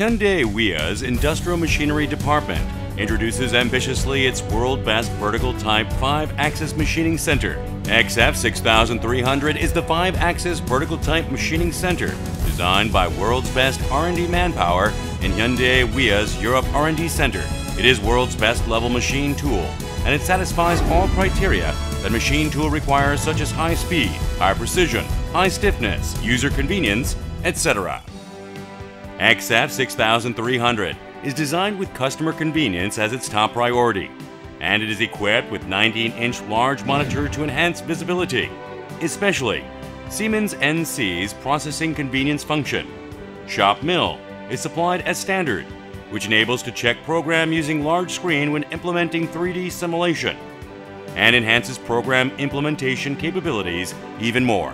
Hyundai Wia's Industrial Machinery Department introduces ambitiously its world best vertical type 5 axis machining center. XF 6300 is the 5 axis vertical type machining center designed by world's best R&D manpower in Hyundai Wia's Europe R&D Center. It is world's best level machine tool and it satisfies all criteria that machine tool requires such as high speed, high precision, high stiffness, user convenience, etc. XF 6300 is designed with customer convenience as its top priority, and it is equipped with 19-inch large monitor to enhance visibility, especially Siemens NC's processing convenience function. Shop Mill is supplied as standard, which enables to check program using large screen when implementing 3D simulation, and enhances program implementation capabilities even more.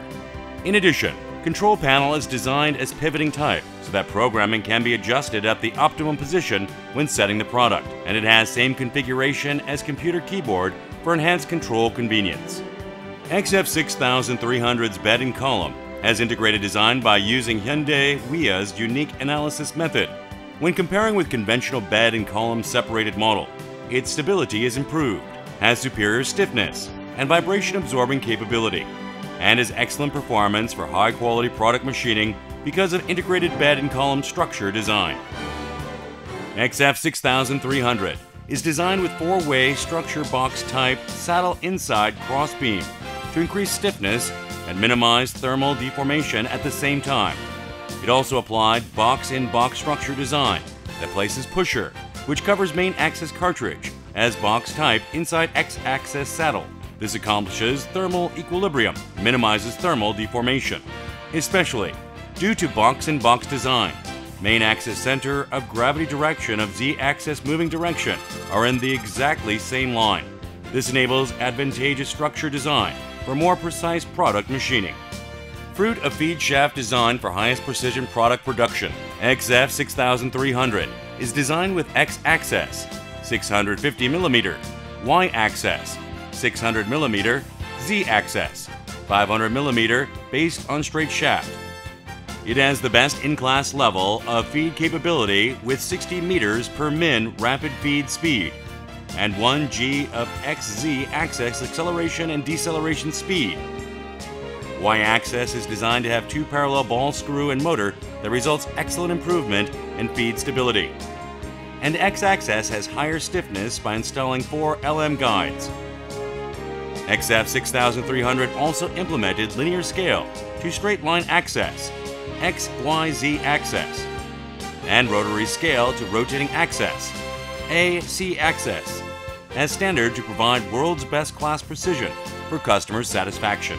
In addition, Control panel is designed as pivoting type so that programming can be adjusted at the optimum position when setting the product, and it has same configuration as computer keyboard for enhanced control convenience. XF6300's bed and column has integrated design by using Hyundai Wia's unique analysis method. When comparing with conventional bed and column separated model, its stability is improved, has superior stiffness, and vibration absorbing capability and has excellent performance for high quality product machining because of integrated bed and column structure design. XF6300 is designed with four-way structure box type saddle inside cross beam to increase stiffness and minimize thermal deformation at the same time. It also applied box-in-box structure design that places pusher, which covers main axis cartridge, as box type inside X-axis saddle this accomplishes thermal equilibrium, minimizes thermal deformation, especially due to box-in-box design. Main axis center of gravity direction of z-axis moving direction are in the exactly same line. This enables advantageous structure design for more precise product machining. Fruit of feed shaft design for highest precision product production. XF 6300 is designed with X-axis, 650 mm, Y-axis, 600mm Z-axis, 500mm based on straight shaft. It has the best in-class level of feed capability with 60 meters per min rapid feed speed and 1 G of XZ axis acceleration and deceleration speed. Y-axis is designed to have two parallel ball screw and motor that results excellent improvement in feed stability. And X-axis has higher stiffness by installing four LM guides, XF 6300 also implemented linear scale to straight line axes, XYZ axis, and rotary scale to rotating axis, AC axis, as standard to provide world's best class precision for customer satisfaction.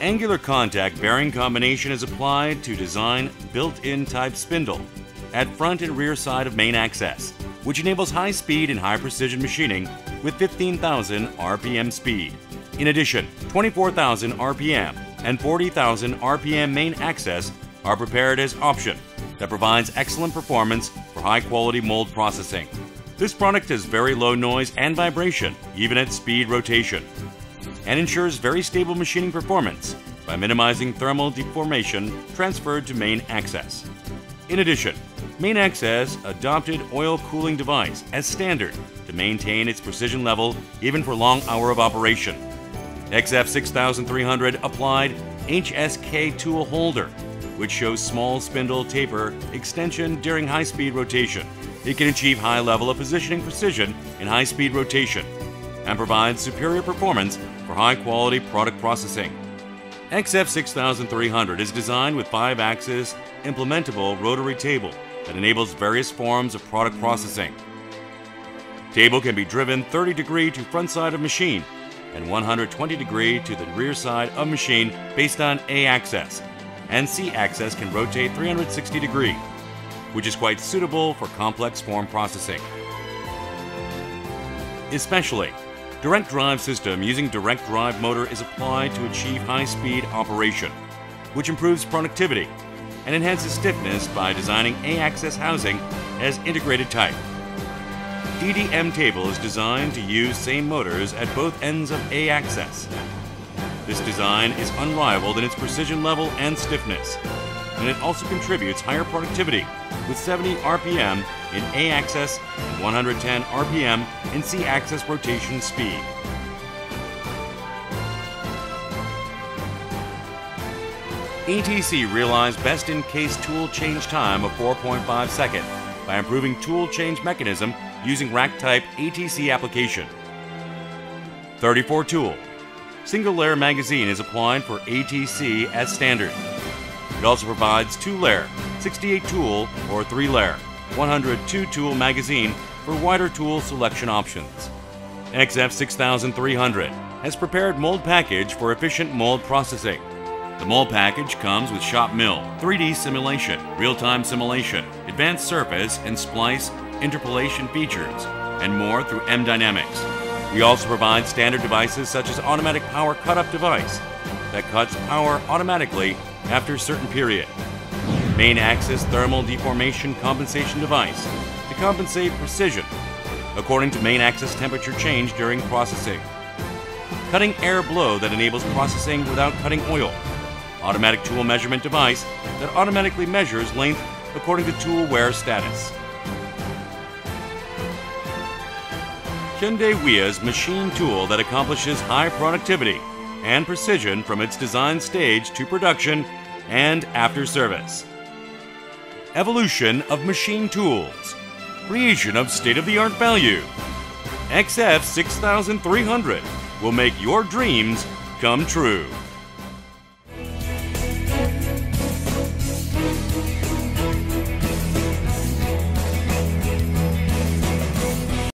Angular contact bearing combination is applied to design built-in type spindle at front and rear side of main axis, which enables high speed and high precision machining with 15,000 RPM speed. In addition, 24,000 RPM and 40,000 RPM main axes are prepared as option that provides excellent performance for high quality mold processing. This product has very low noise and vibration, even at speed rotation, and ensures very stable machining performance by minimizing thermal deformation transferred to main axis. In addition, Main has adopted oil cooling device as standard to maintain its precision level even for long hour of operation. XF 6300 applied HSK tool holder, which shows small spindle taper extension during high-speed rotation. It can achieve high level of positioning precision in high-speed rotation and provides superior performance for high-quality product processing. XF 6300 is designed with 5-axis implementable rotary table that enables various forms of product processing. Table can be driven 30 degree to front side of machine and 120 degree to the rear side of machine based on A axis, and C axis can rotate 360 degree, which is quite suitable for complex form processing. Especially, direct drive system using direct drive motor is applied to achieve high speed operation, which improves productivity and enhances stiffness by designing A-axis housing as integrated type. DDM table is designed to use same motors at both ends of A-axis. This design is unrivaled in its precision level and stiffness. and it also contributes higher productivity with 70 RPM in A axis and 110 RPM in C axis rotation speed. ATC realized best in case tool change time of 4.5 seconds by improving tool change mechanism using rack type ATC application. 34 tool. Single layer magazine is applied for ATC as standard. It also provides two layer, 68 tool or 3 layer, 102 tool magazine for wider tool selection options. XF 6300 has prepared mold package for efficient mold processing. The mold package comes with shop mill, 3D simulation, real-time simulation, advanced surface and spline interpolation features, and more through M Dynamics. We also provide standard devices such as automatic power cut-up device that cuts power automatically after a certain period. Main axis thermal deformation compensation device to compensate precision according to main axis temperature change during processing. Cutting air blow that enables processing without cutting oil automatic tool measurement device that automatically measures length according to tool wear status. Hyundai Wia's machine tool that accomplishes high productivity and precision from its design stage to production and after service. Evolution of machine tools. Creation of state of the art value. XF 6300 will make your dreams come true.